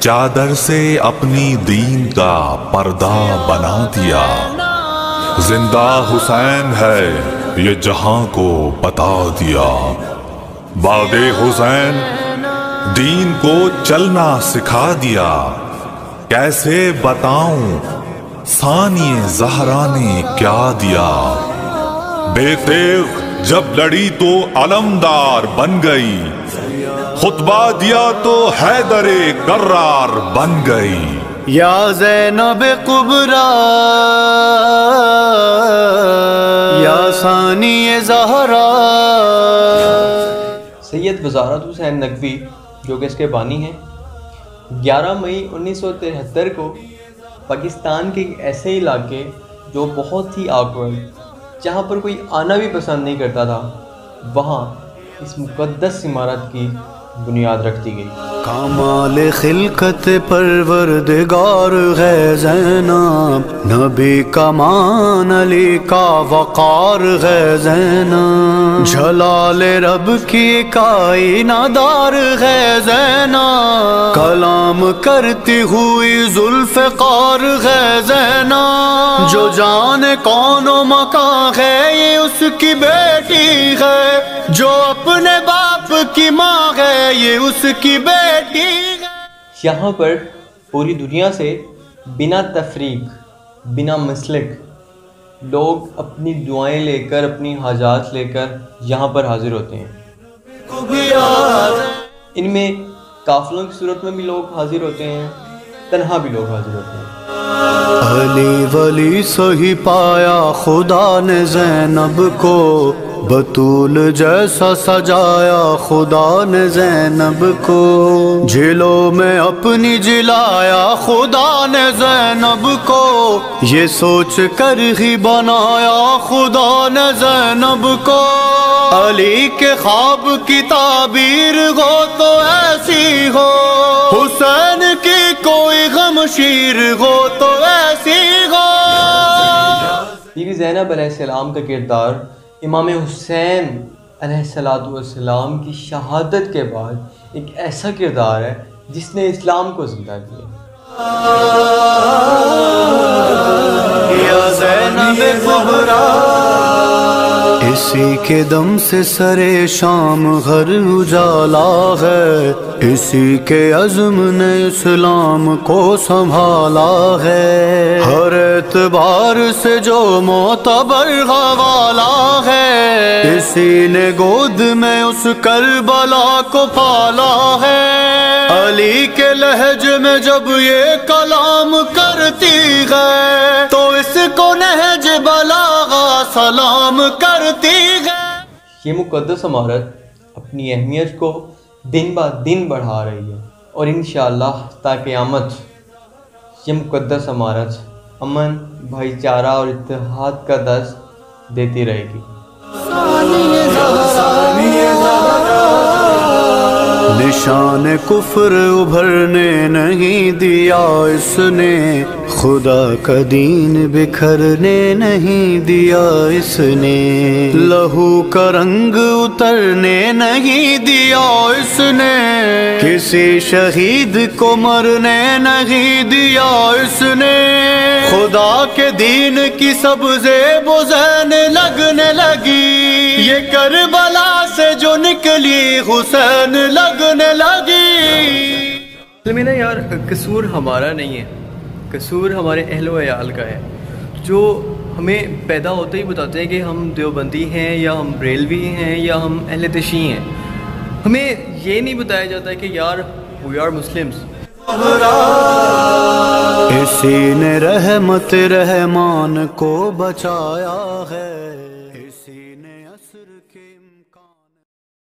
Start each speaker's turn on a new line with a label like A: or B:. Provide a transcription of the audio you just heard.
A: चादर से अपनी दीन का पर्दा बना दिया। ज़िंदा हुसैन है, ये जहाँ को बता दिया। बादे हुसैन, दीन को चलना सिखा दिया। कैसे बताऊँ, सानिए जहरा ने क्या दिया। बेतेख जब लड़ी तो अलमदार बन गई। खुतबा दिया तो हैदरे कर्रार बन गई।
B: या जैनब कुबरा या सानी जहरा।
C: सैयद वजारत हुसैन नकवी जो कि इसके बानी हैं 11 मई 1973 को पाकिस्तान के एक ऐसे इलाके जो बहुत ही आकवर्ड जहाँ पर कोई आना भी पसंद नहीं करता था, वहाँ इस मुकद्दस इमारत की बुनियाद रख दी गई।
B: कमाल खिलकत परवरदिगार है जैनब। नबी कमान अली का वकार है जैनब। जलाल रब की कायनादार है जैनब। कलाम करती हुई जुल्फ़कार है जैनब। जो जाने कौन मका है, ये उसकी बेटी है। जो अपने बाप की माँ है, ये उसकी बेटी
C: यहाँ पर पूरी दुनिया से बिना तफरीक, बिना मसलक लोग अपनी दुआएँ लेकर, अपनी हाजात लेकर यहाँ पर हाजिर होते हैं। इनमें काफिलों की सूरत में भी लोग हाजिर होते हैं, तनहा भी लोग हाजिर होते हैं।
B: अली वली सही पाया खुदा ने जैनब को, बतूल जैसा सजाया खुदा ने जैनब को। जिलों में अपनी जिलाया खुदा ने जैनब को। ये सोच कर ही बनाया खुदा ने जैनब को। अली के ख्वाब की ताबीर हो तो ऐसी हो। हुसैन कोई हो तो ऐसी हो।
C: बीवी जैनब अलैहिस्सलाम का किरदार इमाम हुसैन अलैहिस्सलाम की शहादत के बाद एक ऐसा किरदार है जिसने इस्लाम को ज़िंदा किया।
B: या ज़ैनब ज़हरा इसी के दम से सरे शाम घर उजाला है। इसी के अज़म ने इस्लाम को संभाला है। हर एतबार से जो मोतबर हवाला है, इसी ने गोद में उस करबला को पाला है। अली के लहज में जब ये कलाम करती है तो इसको बलागा सलाम करती है।
C: ये मुकदस इमारत अपनी अहमियत को दिन ब दिन बढ़ा रही है और इन ताक़यामत ये मुकदस इमारत अमन भाईचारा और इतिहाद का दर्ज देती रहेगी।
B: निशान कुफर उभरने नहीं दिया इसने, खुदा का दीन बिखरने नहीं दिया इसने। लहू का रंग उतरने नहीं दिया इसने, किसी शहीद को मरने नहीं दिया इसने। खुदा के दीन की सबसे बुजैन लगने लगी, ये जो निकली हुसैन लगने लगी।
C: में ना यार कसूर हमारा नहीं है। कसूर हमारे अहल वयाल का है। जो हमें पैदा होते ही बताते हैं कि हम देवबंदी हैं या हम रेलवी हैं या हम अहल तशी हैं। हमें ये नहीं बताया जाता कि यार वी आर मुस्लिम्स
B: इसी ने रहमत रहमान को बचाया है।